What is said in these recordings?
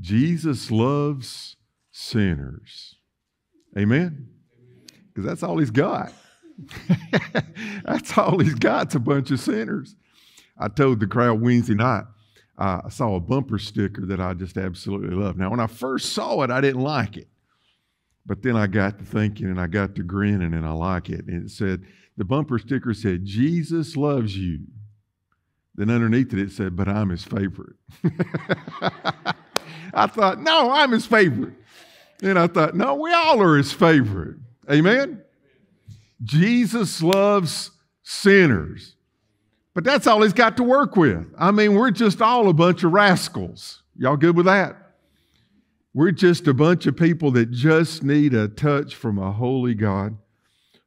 Jesus loves sinners. Amen? Because that's all he's got. that's all he's got's a bunch of sinners. I told the crowd Wednesday night, uh, I saw a bumper sticker that I just absolutely love. Now, when I first saw it, I didn't like it. But then I got to thinking and I got to grinning and I like it. And it said, the bumper sticker said, Jesus loves you. Then underneath it, it said, but I'm his favorite. I thought, no, I'm his favorite. And I thought, no, we all are his favorite. Amen? Jesus loves sinners. But that's all he's got to work with. I mean, we're just all a bunch of rascals. Y'all good with that? We're just a bunch of people that just need a touch from a holy God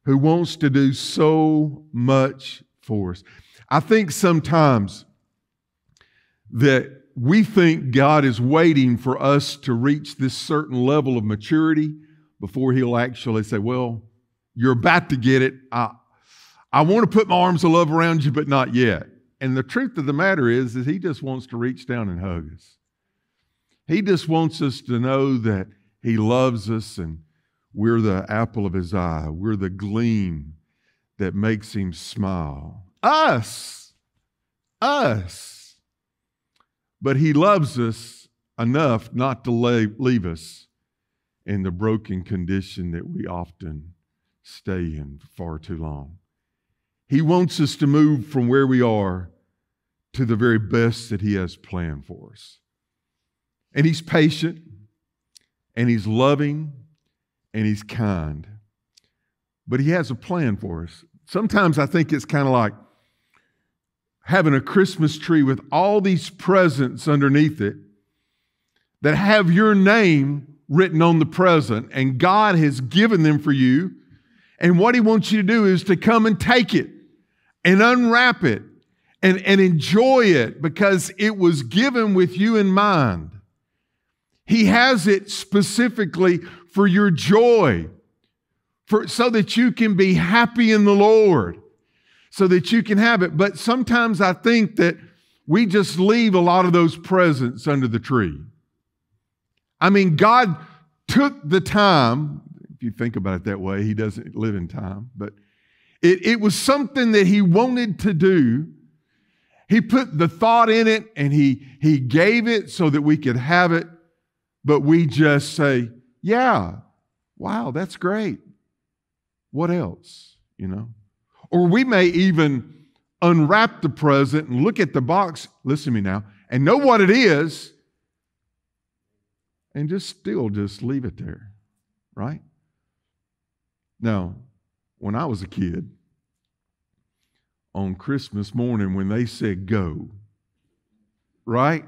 who wants to do so much for us. I think sometimes that we think God is waiting for us to reach this certain level of maturity before He'll actually say, Well, you're about to get it. I, I want to put my arms of love around you, but not yet. And the truth of the matter is, is He just wants to reach down and hug us. He just wants us to know that He loves us and we're the apple of His eye. We're the gleam that makes Him smile. Us. Us. But He loves us enough not to leave us in the broken condition that we often stay in far too long. He wants us to move from where we are to the very best that He has planned for us. And He's patient, and He's loving, and He's kind. But He has a plan for us. Sometimes I think it's kind of like having a Christmas tree with all these presents underneath it that have your name written on the present, and God has given them for you. And what He wants you to do is to come and take it and unwrap it and, and enjoy it because it was given with you in mind. He has it specifically for your joy, for, so that you can be happy in the Lord so that you can have it. But sometimes I think that we just leave a lot of those presents under the tree. I mean, God took the time, if you think about it that way, He doesn't live in time, but it, it was something that He wanted to do. He put the thought in it and he, he gave it so that we could have it, but we just say, Yeah, wow, that's great. What else? You know? Or we may even unwrap the present and look at the box, listen to me now, and know what it is, and just still just leave it there, right? Now, when I was a kid, on Christmas morning when they said go, right?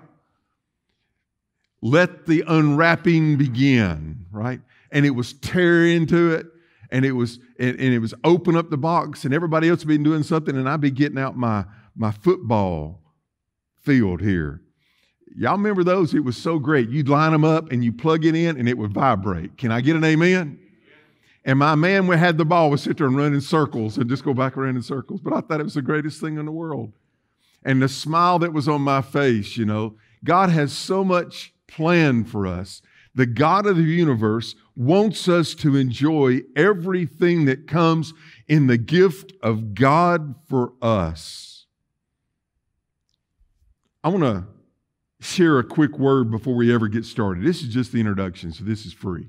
Let the unwrapping begin, right? And it was tear into it and it was and, and, it was open up the box and everybody else been doing something and I'd be getting out my my football field here. Y'all remember those? It was so great. You'd line them up and you plug it in and it would vibrate. Can I get an amen? And my man we had the ball would sit there and run in circles and just go back around in circles. But I thought it was the greatest thing in the world. And the smile that was on my face, you know, God has so much planned for us. The God of the universe wants us to enjoy everything that comes in the gift of God for us. I want to share a quick word before we ever get started. This is just the introduction, so this is free.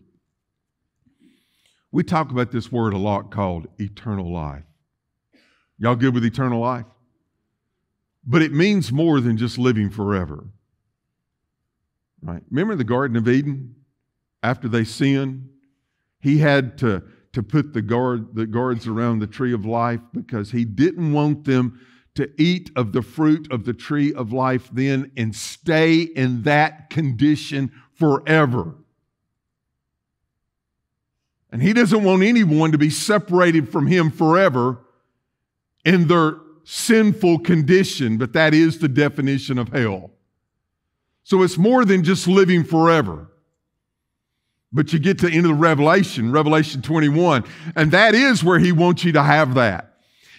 We talk about this word a lot called eternal life. Y'all good with eternal life? But it means more than just living forever. Right? Remember the Garden of Eden? After they sinned, he had to, to put the, guard, the guards around the tree of life because he didn't want them to eat of the fruit of the tree of life then and stay in that condition forever. And he doesn't want anyone to be separated from him forever in their sinful condition, but that is the definition of hell. So it's more than just living forever. But you get to the end of the Revelation, Revelation 21, and that is where he wants you to have that.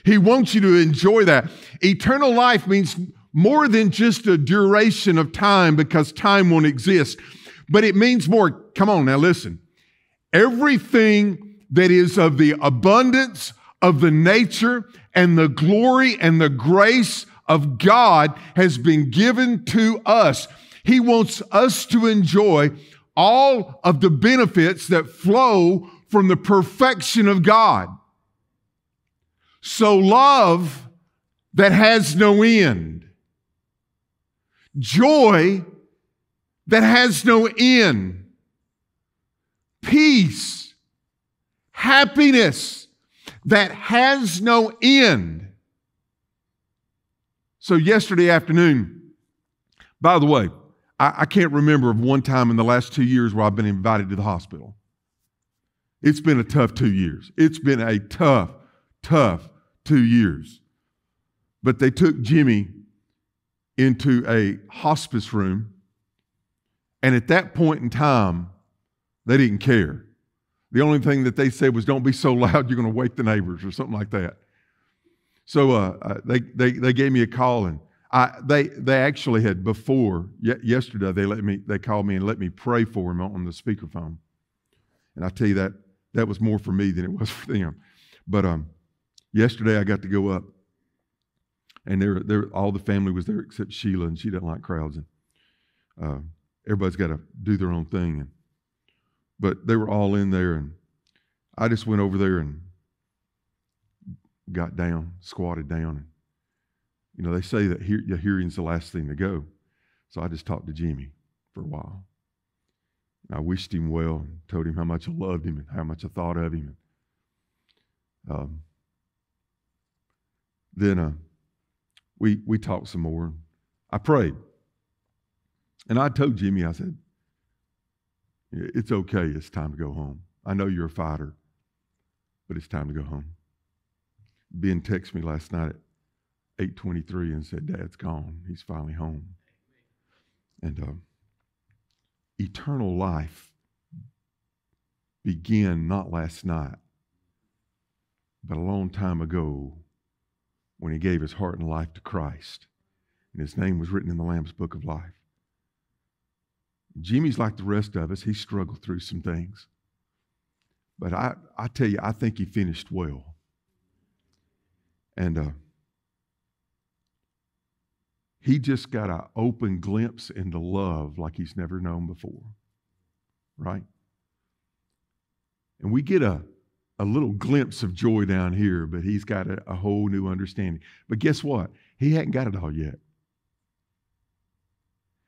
He wants you to enjoy that. Eternal life means more than just a duration of time because time won't exist. but it means more. Come on now, listen. Everything that is of the abundance of the nature and the glory and the grace of God has been given to us. He wants us to enjoy all of the benefits that flow from the perfection of God. So love that has no end. Joy that has no end. Peace. Happiness that has no end. So, yesterday afternoon, by the way, I, I, can't remember of one time in the last two years where I've been invited to the hospital. It's been a tough two years. It's been a tough, tough two years. But they took Jimmy into a hospice room, and at that point in time, they didn't care. The only thing that they said was, Don't be so loud, you're going to wake the neighbors, or something like that. So uh, uh, they, they, they gave me a call, and I, they, they actually had before, yesterday, they, let me, they called me and let me pray for him on the speakerphone. And I tell you that, that was more for me than it was for them. But um, yesterday I got to go up, and there, there, all the family was there except Sheila, and she doesn't like crowds. And uh, everybody's got to do their own thing. And but they were all in there, and I just went over there and got down, squatted down. And, you know, they say that your hearing's the last thing to go. So I just talked to Jimmy for a while. And I wished him well and told him how much I loved him and how much I thought of him. Um, then uh, we, we talked some more. I prayed. And I told Jimmy, I said, it's okay. It's time to go home. I know you're a fighter, but it's time to go home. Ben texted me last night at 8:23 and said, "Dad's gone. He's finally home." And uh, eternal life began not last night, but a long time ago when he gave his heart and life to Christ. And his name was written in the Lamb's Book of Life. Jimmy's like the rest of us. He struggled through some things. But I, I tell you, I think he finished well. And uh, he just got an open glimpse into love like he's never known before. Right? And we get a, a little glimpse of joy down here, but he's got a, a whole new understanding. But guess what? He hadn't got it all yet.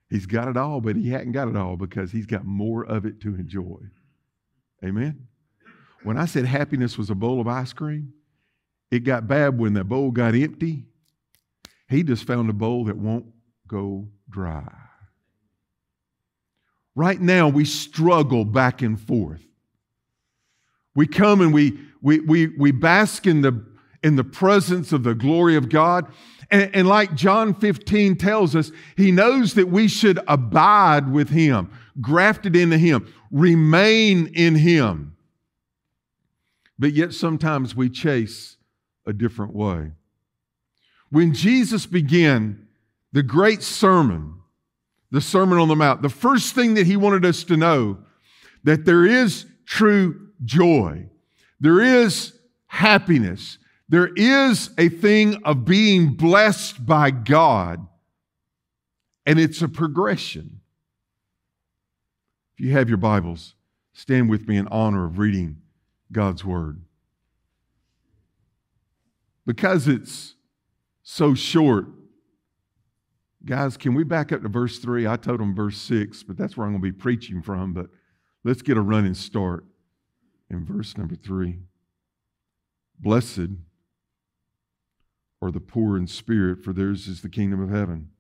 He's got it all, but he hadn't got it all because he's got more of it to enjoy. Amen? When I said happiness was a bowl of ice cream, it got bad when the bowl got empty. He just found a bowl that won't go dry. Right now, we struggle back and forth. We come and we, we, we, we bask in the, in the presence of the glory of God, and, and like John 15 tells us, he knows that we should abide with him, grafted into him, remain in him. But yet sometimes we chase a different way. When Jesus began the great sermon, the Sermon on the Mount, the first thing that he wanted us to know that there is true joy, there is happiness, there is a thing of being blessed by God, and it's a progression. If you have your Bibles, stand with me in honor of reading God's Word. Because it's so short, guys, can we back up to verse 3? I told them verse 6, but that's where I'm going to be preaching from. But let's get a running start in verse number 3. Blessed are the poor in spirit, for theirs is the kingdom of heaven.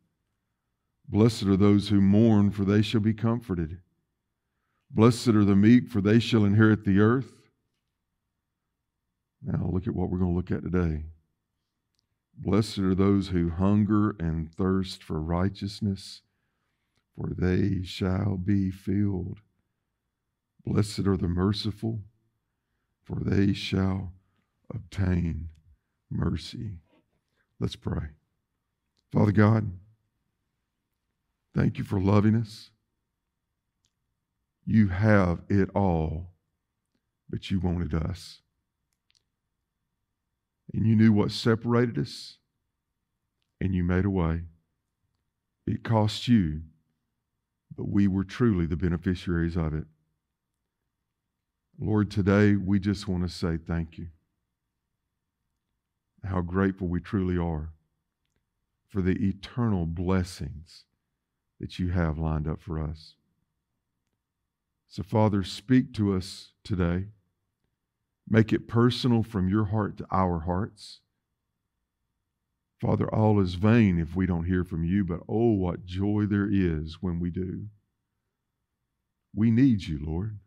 Blessed are those who mourn, for they shall be comforted. Blessed are the meek, for they shall inherit the earth. Now, look at what we're going to look at today. Blessed are those who hunger and thirst for righteousness, for they shall be filled. Blessed are the merciful, for they shall obtain mercy. Let's pray. Father God, thank you for loving us. You have it all, but you wanted us. And you knew what separated us, and you made a way. It cost you, but we were truly the beneficiaries of it. Lord, today we just want to say thank you. How grateful we truly are for the eternal blessings that you have lined up for us. So, Father, speak to us today. Make it personal from your heart to our hearts. Father, all is vain if we don't hear from you, but oh, what joy there is when we do. We need you, Lord.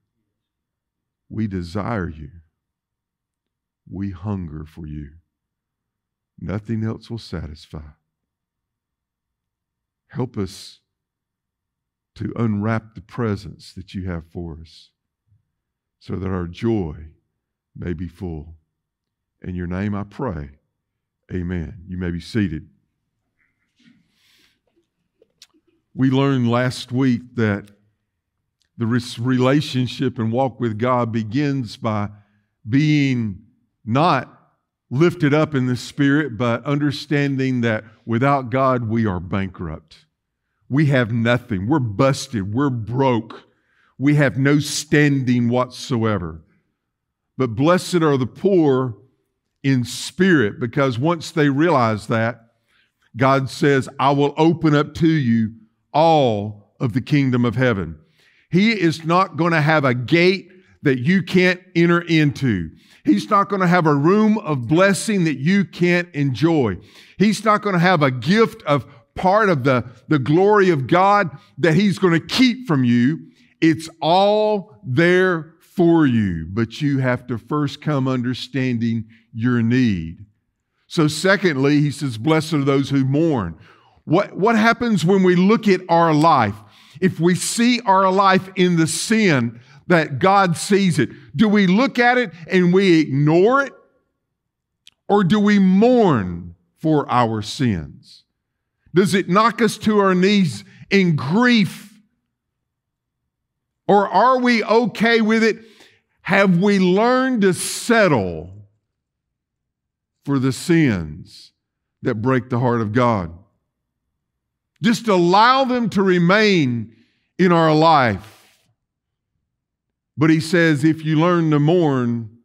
We desire you. We hunger for you. Nothing else will satisfy. Help us to unwrap the presents that you have for us so that our joy may be full. In your name I pray. Amen. You may be seated. We learned last week that the relationship and walk with God begins by being not lifted up in the spirit, but understanding that without God we are bankrupt. We have nothing. We're busted. We're broke. We have no standing whatsoever. But blessed are the poor in spirit, because once they realize that, God says, I will open up to you all of the kingdom of heaven. He is not going to have a gate that you can't enter into. He's not going to have a room of blessing that you can't enjoy. He's not going to have a gift of part of the, the glory of God that He's going to keep from you. It's all there for you, but you have to first come understanding your need. So, secondly, He says, Blessed are those who mourn. What, what happens when we look at our life? If we see our life in the sin that God sees it, do we look at it and we ignore it? Or do we mourn for our sins? Does it knock us to our knees in grief? Or are we okay with it? Have we learned to settle for the sins that break the heart of God? Just allow them to remain in our life. But he says, if you learn to mourn,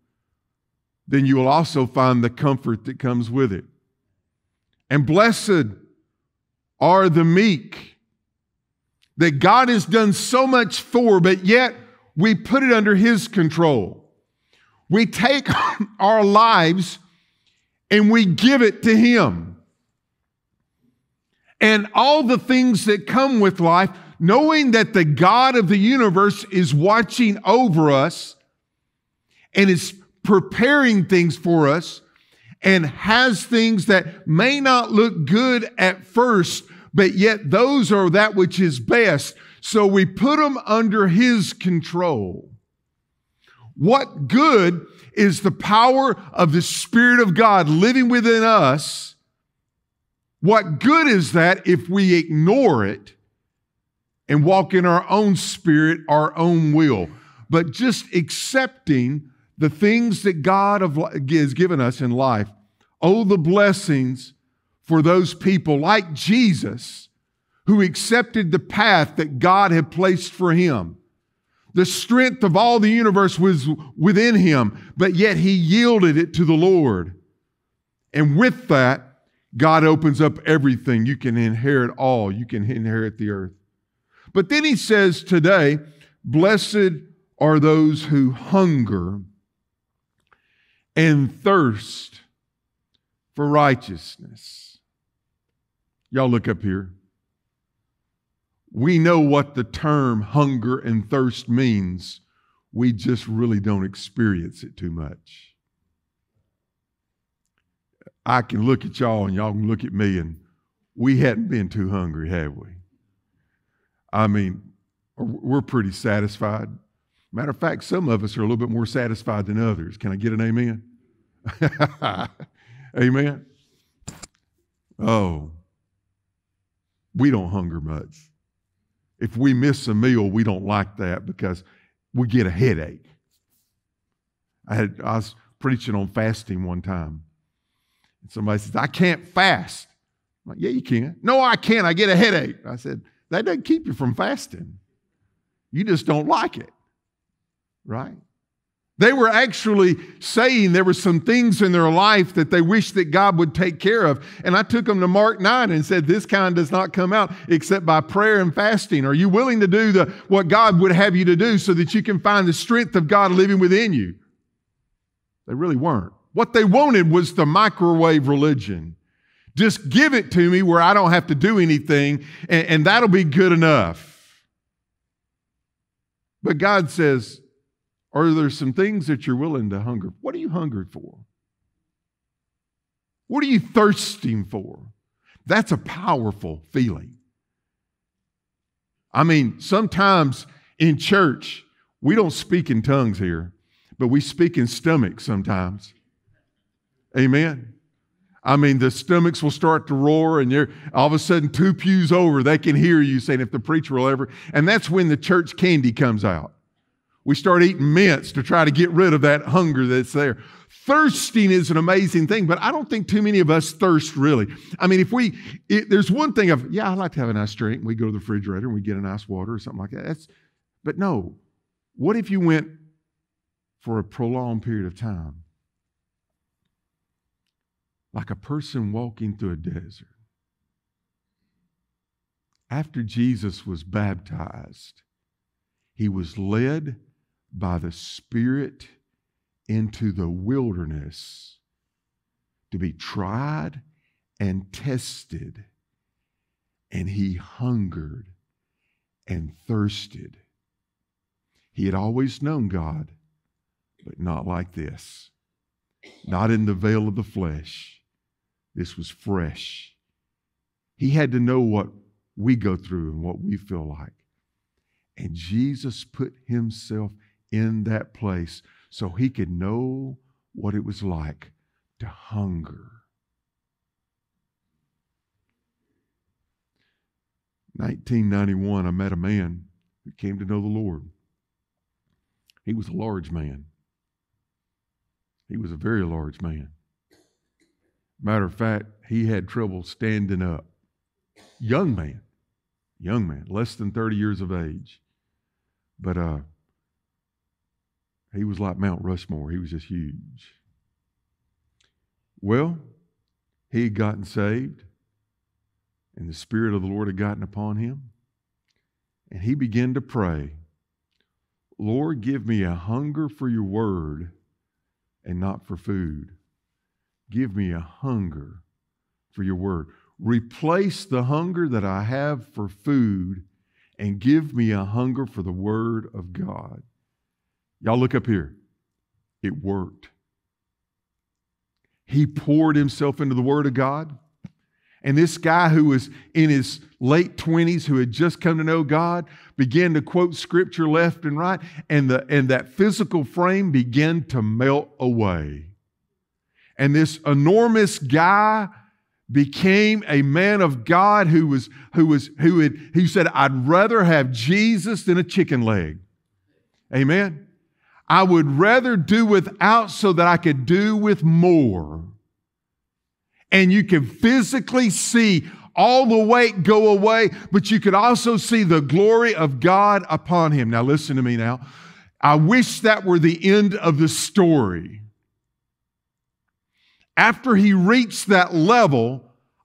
then you will also find the comfort that comes with it. And blessed are the meek. That God has done so much for, but yet we put it under His control. We take our lives and we give it to Him. And all the things that come with life, knowing that the God of the universe is watching over us and is preparing things for us and has things that may not look good at first, but yet those are that which is best. So we put them under His control. What good is the power of the Spirit of God living within us? What good is that if we ignore it and walk in our own spirit, our own will? But just accepting the things that God has given us in life. Oh, the blessings for those people like Jesus who accepted the path that God had placed for him. The strength of all the universe was within him, but yet he yielded it to the Lord. And with that, God opens up everything. You can inherit all, you can inherit the earth. But then he says today, Blessed are those who hunger and thirst for righteousness. Y'all look up here. We know what the term hunger and thirst means. We just really don't experience it too much. I can look at y'all and y'all can look at me, and we hadn't been too hungry, have we? I mean, we're pretty satisfied. Matter of fact, some of us are a little bit more satisfied than others. Can I get an amen? amen. Oh, we don't hunger much. If we miss a meal, we don't like that because we get a headache. I, had, I was preaching on fasting one time. And somebody says, I can't fast. I'm like, yeah, you can. No, I can't. I get a headache. I said, that doesn't keep you from fasting. You just don't like it, right? They were actually saying there were some things in their life that they wished that God would take care of. And I took them to Mark 9 and said, This kind does not come out except by prayer and fasting. Are you willing to do the, what God would have you to do so that you can find the strength of God living within you? They really weren't. What they wanted was the microwave religion. Just give it to me where I don't have to do anything, and, and that'll be good enough. But God says, Are there some things that you're willing to hunger? What are you hungry for? What are you thirsting for? That's a powerful feeling. I mean, sometimes in church, we don't speak in tongues here, but we speak in stomachs sometimes. Amen. I mean, the stomachs will start to roar, and you're all of a sudden two pews over, they can hear you saying, if the preacher will ever. And that's when the church candy comes out. We start eating mints to try to get rid of that hunger that's there. Thirsting is an amazing thing, but I don't think too many of us thirst really. I mean, if we, it, there's one thing of, yeah, I like to have a nice drink. We go to the refrigerator and we get a nice water or something like that. That's, but no, what if you went for a prolonged period of time? like a person walking through a desert. After Jesus was baptized, he was led by the Spirit into the wilderness to be tried and tested, and he hungered and thirsted. He had always known God, but not like this, not in the veil of the flesh this was fresh. He had to know what we go through and what we feel like. And Jesus put himself in that place so he could know what it was like to hunger. 1991, I met a man who came to know the Lord. He was a large man. He was a very large man. Matter of fact, he had trouble standing up. Young man, young man, less than 30 years of age. But uh, he was like Mount Rushmore. He was just huge. Well, he had gotten saved, and the Spirit of the Lord had gotten upon him. And he began to pray, Lord, give me a hunger for your word and not for food. Give me a hunger for your word. Replace the hunger that I have for food and give me a hunger for the word of God. Y'all look up here. It worked. He poured himself into the word of God. And this guy who was in his late 20s, who had just come to know God, began to quote scripture left and right, and, the, and that physical frame began to melt away. And this enormous guy became a man of God who was who was who had who said, I'd rather have Jesus than a chicken leg. Amen. I would rather do without so that I could do with more. And you can physically see all the weight go away, but you could also see the glory of God upon him. Now, listen to me now. I wish that were the end of the story after he reached that level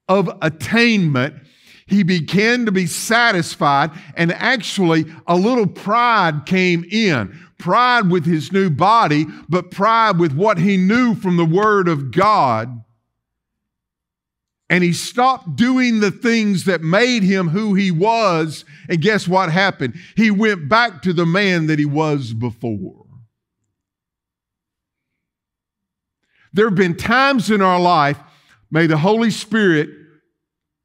of attainment, he began to be satisfied, and actually, a little pride came in. Pride with his new body, but pride with what he knew from the Word of God. And he stopped doing the things that made him who he was. And guess what happened? He went back to the man that he was before. There have been times in our life, may the Holy Spirit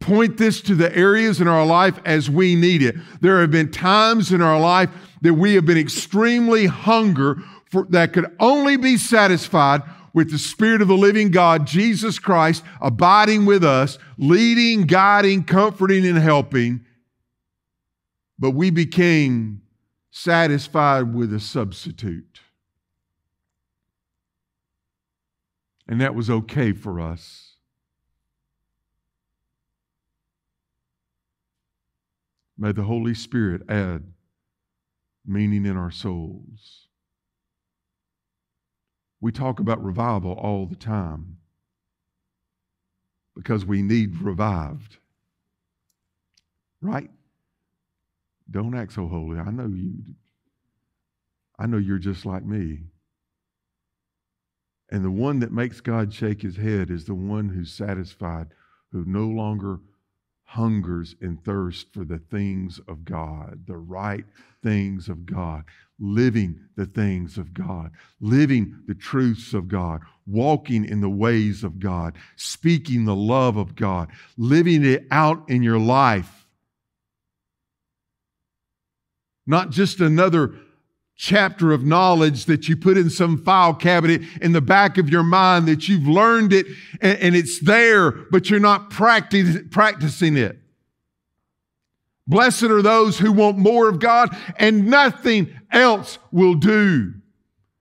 point this to the areas in our life as we need it. There have been times in our life that we have been extremely hunger for, that could only be satisfied with the Spirit of the living God, Jesus Christ, abiding with us, leading, guiding, comforting, and helping. but we became satisfied with a substitute. And that was okay for us. May the Holy Spirit add meaning in our souls. We talk about revival all the time because we need revived. Right? Don't act so holy. I know you. I know you're just like me. And the one that makes God shake his head is the one who's satisfied, who no longer hungers and thirsts for the things of God, the right things of God, living the things of God, living the truths of God, walking in the ways of God, speaking the love of God, living it out in your life. Not just another chapter of knowledge that you put in some file cabinet in the back of your mind that you've learned it and, and it's there, but you're not practice, practicing it. Blessed are those who want more of God and nothing else will do.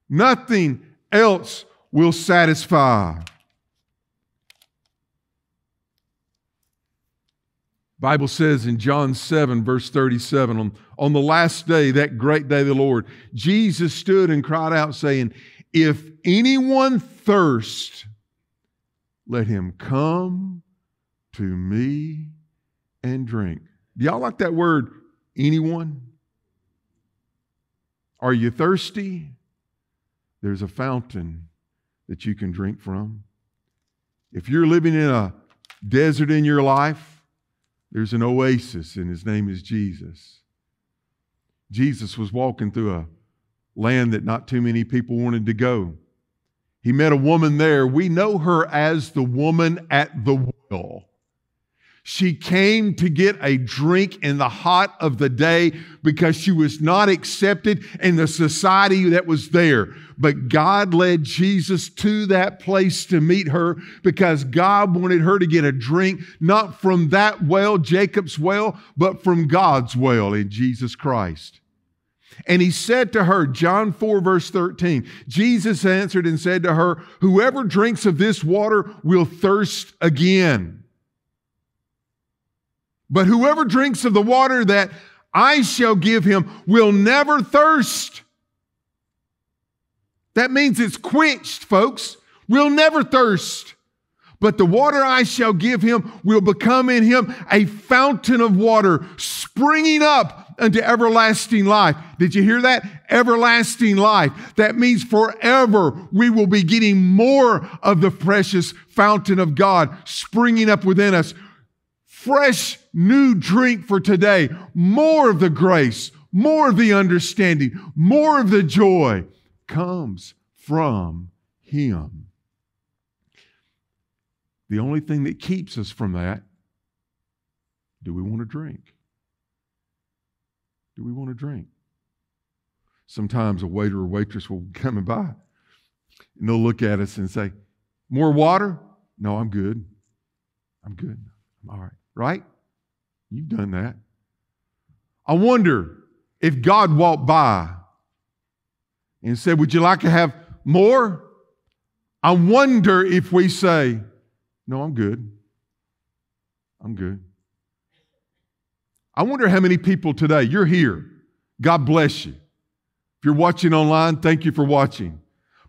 Nothing else will satisfy. Bible says in John 7, verse 37, on, on the last day, that great day of the Lord, Jesus stood and cried out, saying, If anyone thirst, let him come to me and drink. Do y'all like that word, anyone? Are you thirsty? There's a fountain that you can drink from. If you're living in a desert in your life, there's an oasis, and his name is Jesus. Jesus was walking through a land that not too many people wanted to go. He met a woman there. We know her as the woman at the well. She came to get a drink in the hot of the day because she was not accepted in the society that was there. But God led Jesus to that place to meet her because God wanted her to get a drink, not from that well, Jacob's well, but from God's well in Jesus Christ. And he said to her, John 4, verse 13, Jesus answered and said to her, Whoever drinks of this water will thirst again. But whoever drinks of the water that I shall give him will never thirst. That means it's quenched, folks. We'll never thirst. But the water I shall give him will become in him a fountain of water springing up unto everlasting life. Did you hear that? Everlasting life. That means forever we will be getting more of the precious fountain of God springing up within us fresh new drink for today, more of the grace, more of the understanding, more of the joy comes from Him. The only thing that keeps us from that do we want to drink? Do we want to drink? Sometimes a waiter or waitress will come by and they'll look at us and say, More water? No, I'm good. I'm good. I'm all right right? You've done that. I wonder if God walked by and said, Would you like to have more? I wonder if we say, No, I'm good. I'm good. I wonder how many people today, you're here. God bless you. If you're watching online, thank you for watching.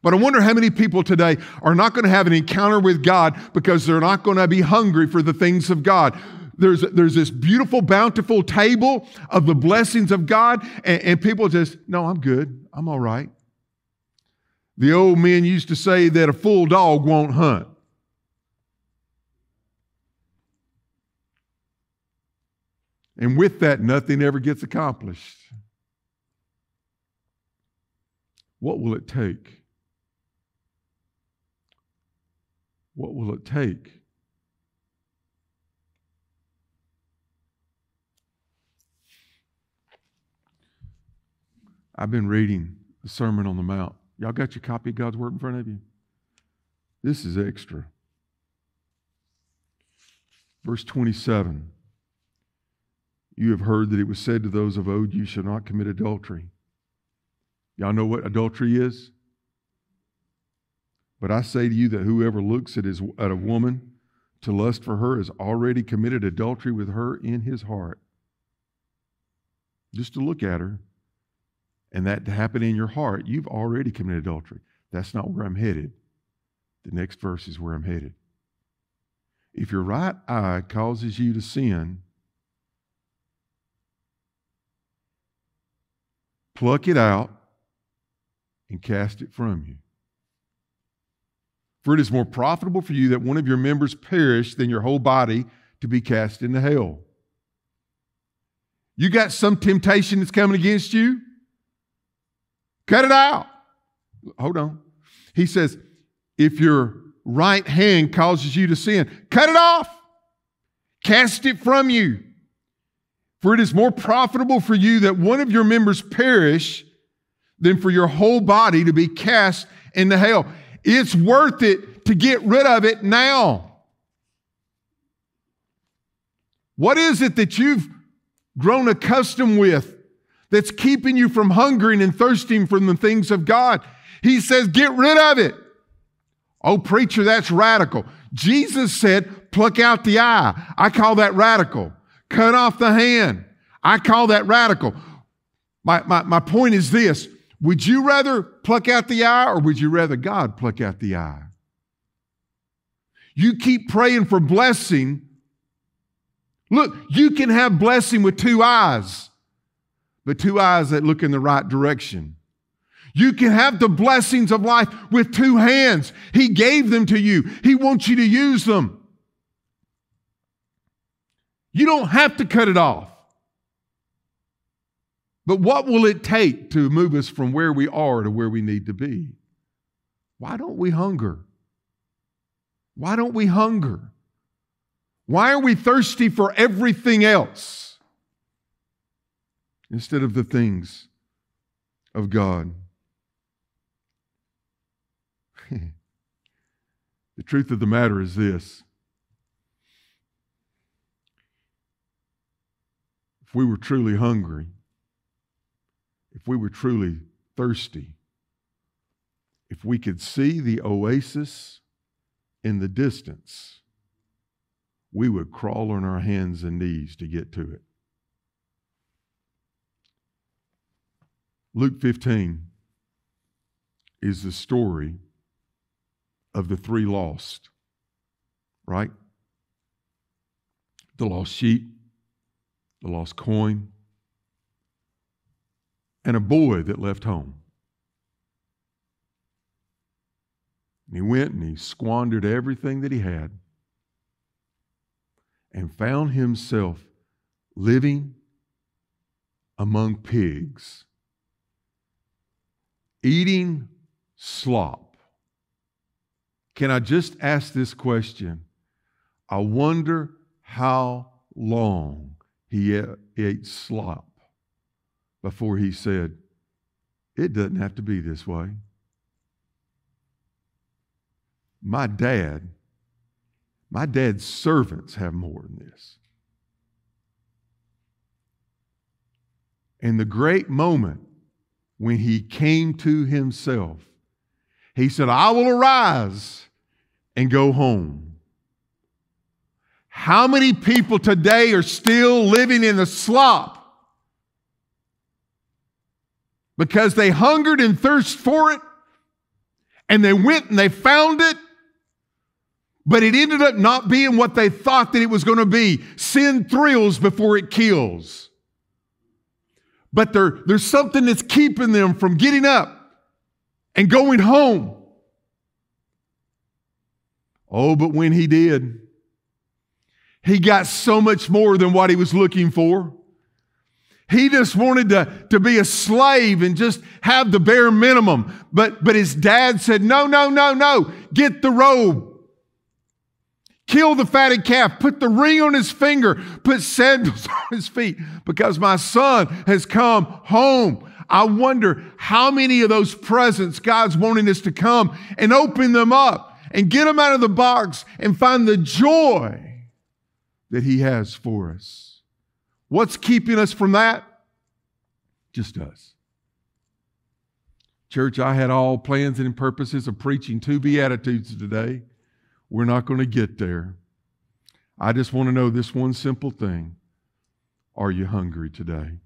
But I wonder how many people today are not going to have an encounter with God because they're not going to be hungry for the things of God there's, there's this beautiful, bountiful table of the blessings of God, and, and people just, no, I'm good. I'm all right. The old men used to say that a full dog won't hunt. And with that, nothing ever gets accomplished. What will it take? What will it take I've been reading the Sermon on the Mount. Y'all got your copy of God's Word in front of you? This is extra. Verse 27. You have heard that it was said to those of old, You shall not commit adultery. Y'all know what adultery is? But I say to you that whoever looks at, his, at a woman to lust for her has already committed adultery with her in his heart. Just to look at her and that to happen in your heart, you've already committed adultery. That's not where I'm headed. The next verse is where I'm headed. If your right eye causes you to sin, pluck it out and cast it from you. For it is more profitable for you that one of your members perish than your whole body to be cast into hell. You got some temptation that's coming against you? Cut it out. Hold on. He says, if your right hand causes you to sin, cut it off. Cast it from you. For it is more profitable for you that one of your members perish than for your whole body to be cast into hell. It's worth it to get rid of it now. What is it that you've grown accustomed with that's keeping you from hungering and thirsting from the things of God? He says, get rid of it. Oh, preacher, that's radical. Jesus said, pluck out the eye. I call that radical. Cut off the hand. I call that radical. My, my, my point is this would you rather pluck out the eye or would you rather God pluck out the eye? You keep praying for blessing. Look, you can have blessing with two eyes, but two eyes that look in the right direction. You can have the blessings of life with two hands. He gave them to you, He wants you to use them. You don't have to cut it off. But what will it take to move us from where we are to where we need to be? Why don't we hunger? Why don't we hunger? Why are we thirsty for everything else instead of the things of God? the truth of the matter is this if we were truly hungry, if we were truly thirsty, if we could see the oasis in the distance, we would crawl on our hands and knees to get to it. Luke 15 is the story of the three lost, right? The lost sheep, the lost coin, and a boy that left home. And he went and he squandered everything that he had and found himself living among pigs, eating slop. Can I just ask this question? I wonder how long he ate slop before he said, It doesn't have to be this way. My dad, my dad's servants have more than this. In the great moment when he came to himself, he said, I will arise and go home. How many people today are still living in the slop? Because they hungered and thirsted for it and they went and they found it but it ended up not being what they thought that it was going to be. Sin thrills before it kills but there, there's something that's keeping them from getting up and going home oh but when he did he got so much more than what he was looking for he just wanted to, to be a slave and just have the bare minimum. But, but his dad said, No, no, no, no. Get the robe. Kill the fatted calf. Put the ring on his finger. Put sandals on his feet because my son has come home. I wonder how many of those presents God's wanting us to come and open them up and get them out of the box and find the joy that He has for us. What's keeping us from that? Just us. Church, I had all plans and purposes of preaching two Beatitudes today. We're not going to get there. I just want to know this one simple thing Are you hungry today?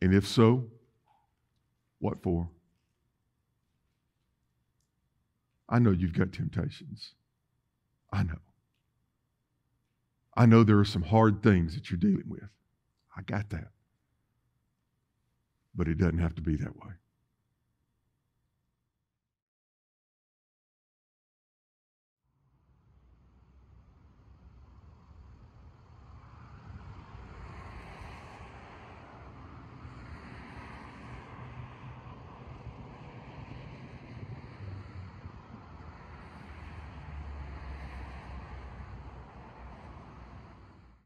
And if so, what for? I know you've got temptations. I know. I know there are some hard things that you're dealing with. I got that. But it doesn't have to be that way.